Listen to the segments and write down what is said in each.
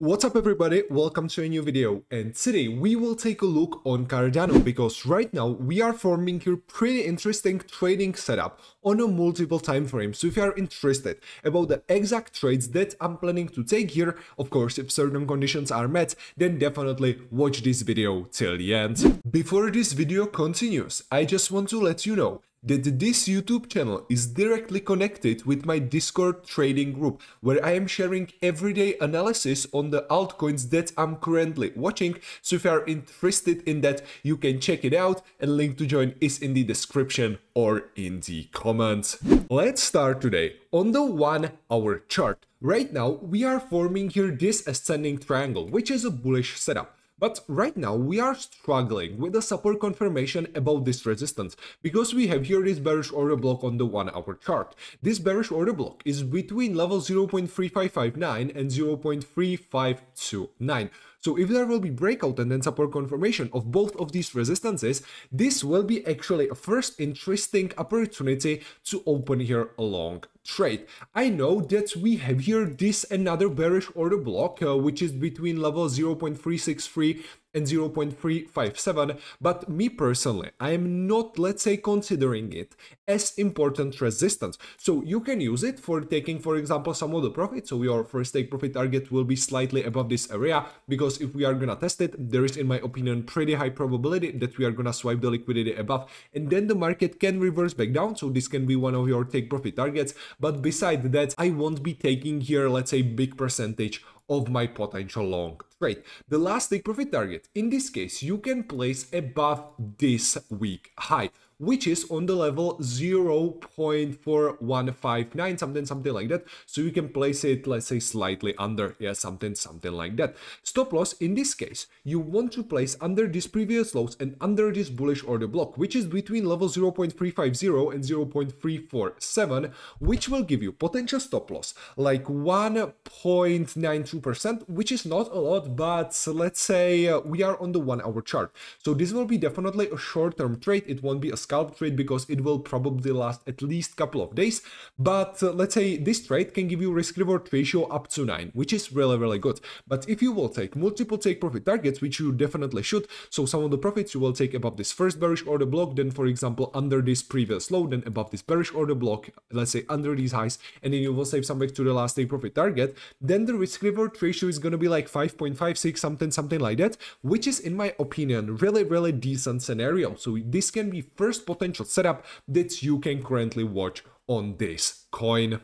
What's up everybody, welcome to a new video and today we will take a look on Cardano because right now we are forming here pretty interesting trading setup on a multiple time frame. So if you are interested about the exact trades that I'm planning to take here, of course if certain conditions are met, then definitely watch this video till the end. Before this video continues, I just want to let you know that this YouTube channel is directly connected with my Discord trading group, where I am sharing everyday analysis on the altcoins that I'm currently watching. So if you are interested in that, you can check it out and link to join is in the description or in the comments. Let's start today on the one hour chart. Right now, we are forming here this ascending triangle, which is a bullish setup. But right now we are struggling with the support confirmation about this resistance because we have here this bearish order block on the 1 hour chart. This bearish order block is between level 0.3559 and 0.3529. So if there will be breakout and then support confirmation of both of these resistances, this will be actually a first interesting opportunity to open here a long trade. I know that we have here this another bearish order block, uh, which is between level 0.363 and 0.357 but me personally i am not let's say considering it as important resistance. So you can use it for taking for example some of the profit so your first take profit target will be slightly above this area because if we are gonna test it there is in my opinion pretty high probability that we are gonna swipe the liquidity above and then the market can reverse back down. So this can be one of your take profit targets. But beside that i won't be taking here let's say big percentage of my potential long trade. The last take profit target, in this case, you can place above this week high which is on the level 0.4159 something something like that. So you can place it let's say slightly under. Yeah something something like that. Stop loss in this case you want to place under this previous lows and under this bullish order block which is between level 0.350 and 0.347 which will give you potential stop loss like 1.92% which is not a lot but let's say uh, we are on the one hour chart. So this will be definitely a short-term trade. It won't be a scalp trade because it will probably last at least couple of days. But uh, let's say this trade can give you risk reward ratio up to 9, which is really, really good. But if you will take multiple take profit targets, which you definitely should, so some of the profits you will take above this first bearish order block, then for example under this previous low, then above this bearish order block, let's say under these highs, and then you will save some back to the last take profit target, then the risk reward ratio is gonna be like 5.56 something something like that, which is in my opinion really really decent scenario. So this can be first first potential setup that you can currently watch on this coin.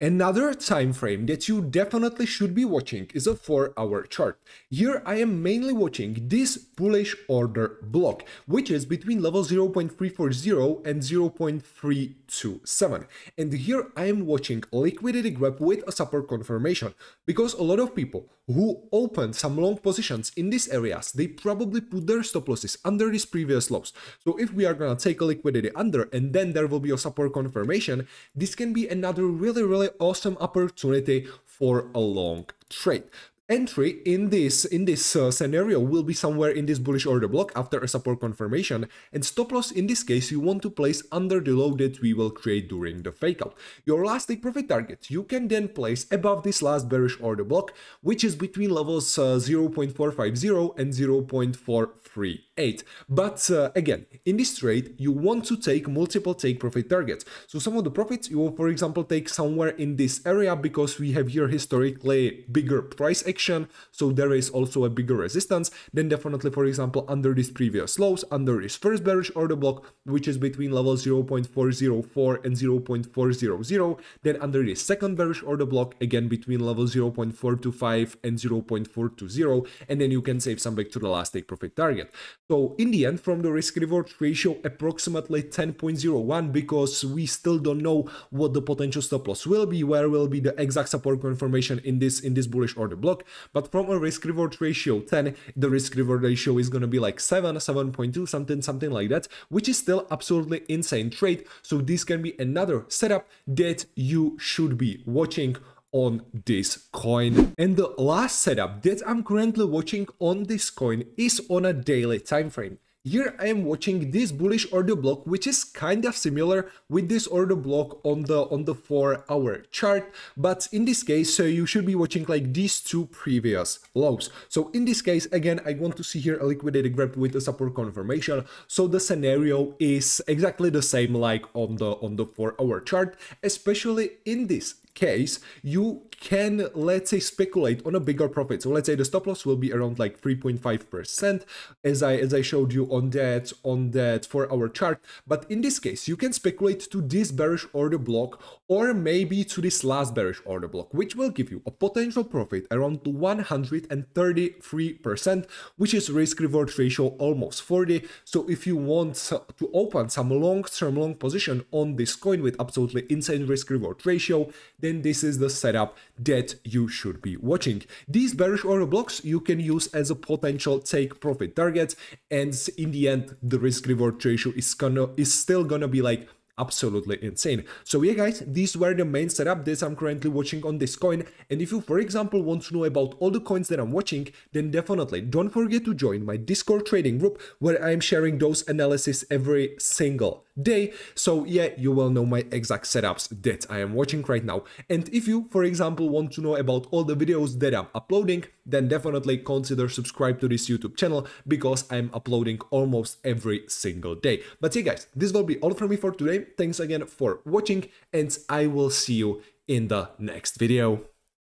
Another time frame that you definitely should be watching is a 4 hour chart. Here I am mainly watching this bullish order block, which is between level 0.340 and 0.327. And here I am watching liquidity grab with a support confirmation, because a lot of people who opened some long positions in these areas, they probably put their stop losses under these previous lows. So if we are gonna take a liquidity under and then there will be a support confirmation, this can be another really, really awesome opportunity for a long trade entry in this in this uh, scenario will be somewhere in this bullish order block after a support confirmation and stop loss in this case you want to place under the low that we will create during the fake out your last take profit target you can then place above this last bearish order block which is between levels uh, 0.450 and 0.43 8. But uh, again, in this trade, you want to take multiple take profit targets. So some of the profits you will, for example, take somewhere in this area because we have here historically bigger price action. So there is also a bigger resistance. Then definitely, for example, under these previous lows, under this first bearish order block, which is between level 0.404 and 0.400. Then under this second bearish order block, again between level 0.425 and 0.420. And then you can save some back to the last take profit target. So in the end, from the risk reward ratio, approximately 10.01 because we still don't know what the potential stop loss will be, where will be the exact support confirmation in this in this bullish order block. But from a risk reward ratio 10, the risk reward ratio is gonna be like 7, 7.2, something, something like that, which is still absolutely insane trade. So this can be another setup that you should be watching on this coin. And the last setup that I'm currently watching on this coin is on a daily time frame. Here I am watching this bullish order block, which is kind of similar with this order block on the on the four hour chart. But in this case, so you should be watching like these two previous lows. So in this case, again, I want to see here a liquidated grab with a support confirmation. So the scenario is exactly the same like on the on the four hour chart, especially in this case, you can, let's say, speculate on a bigger profit. So let's say the stop loss will be around like 3.5%, as I as I showed you on that on that four hour chart. But in this case, you can speculate to this bearish order block or maybe to this last bearish order block, which will give you a potential profit around 133%, which is risk reward ratio almost 40. So if you want to open some long-term long position on this coin with absolutely insane risk reward ratio, then this is the setup that you should be watching. These bearish order blocks you can use as a potential take profit target and in the end the risk reward ratio is gonna is still gonna be like absolutely insane. So yeah guys, these were the main setup that I'm currently watching on this coin and if you for example want to know about all the coins that I'm watching then definitely don't forget to join my Discord trading group where I am sharing those analysis every single day. So yeah, you will know my exact setups that I am watching right now. And if you for example want to know about all the videos that I'm uploading then definitely consider subscribe to this YouTube channel because I'm uploading almost every single day. But yeah guys, this will be all from me for today. Thanks again for watching and I will see you in the next video.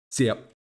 See ya.